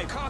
Nice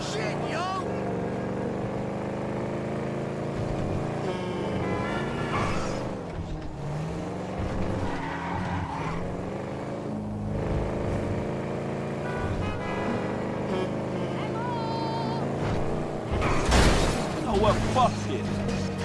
shit, yo! Oh, well, fuck it.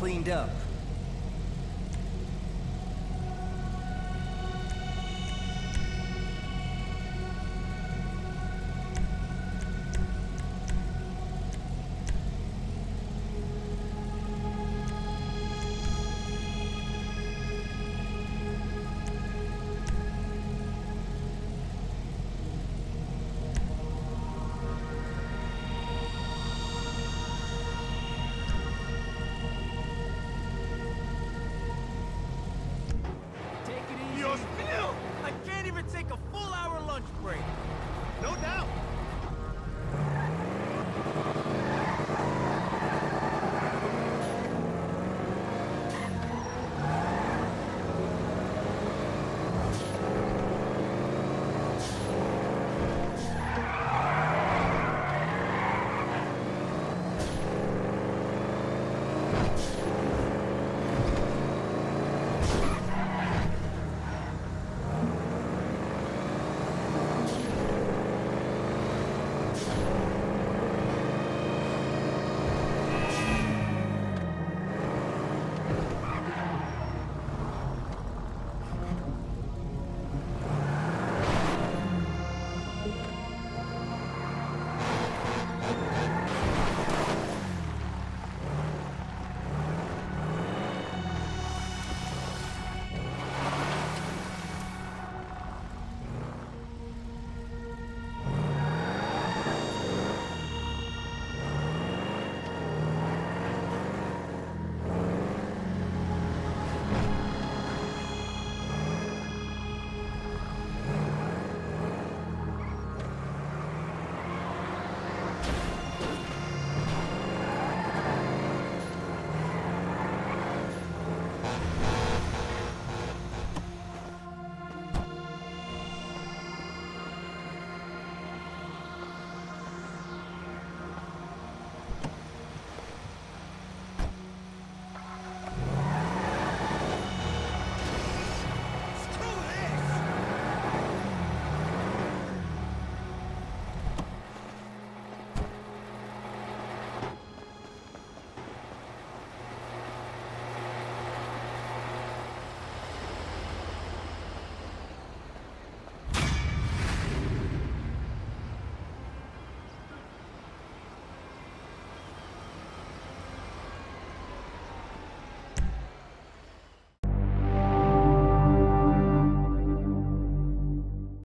cleaned up.